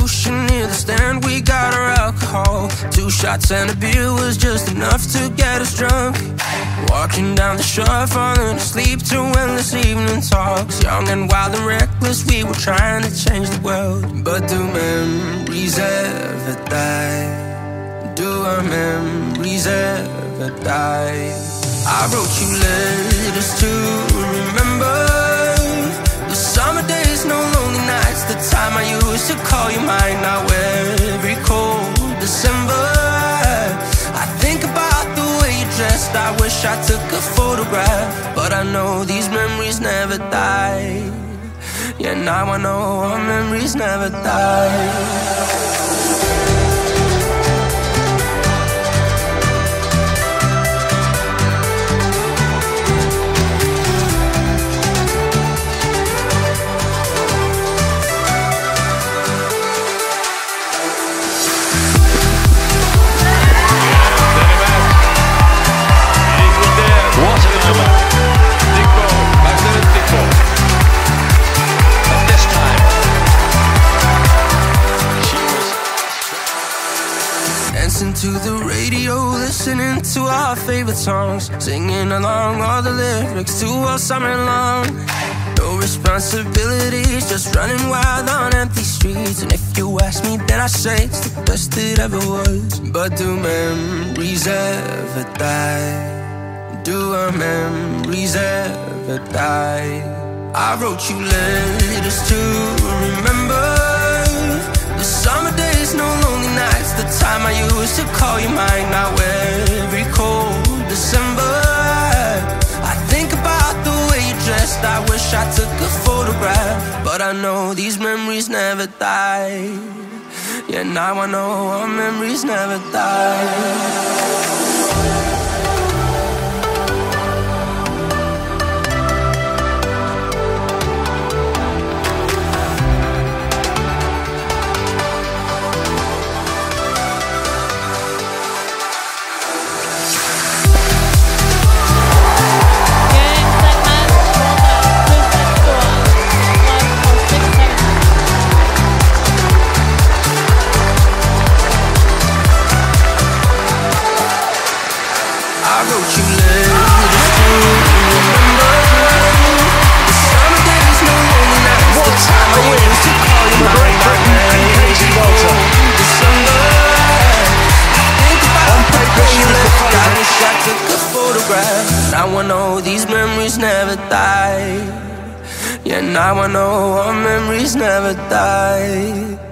ocean near the stand, we got our alcohol. Two shots and a beer was just enough to get us drunk. Walking down the shore, falling asleep to endless evening talks. Young and wild and reckless, we were trying to change the world. But do memories ever die? Do our memories ever die? I wrote you letters to remember I wish I took a photograph, but I know these memories never die. Yeah, now I know our memories never die. To the radio, listening to our favorite songs, singing along all the lyrics to all summer long. No responsibilities, just running wild on empty streets. And if you ask me, then I say it's the best it ever was. But do memories ever die? Do our memories ever die? I wrote you letters to remember I know these memories never die. Yeah, now I know our memories never die. Photograph. Now I know these memories never die. Yeah, now I know our memories never die.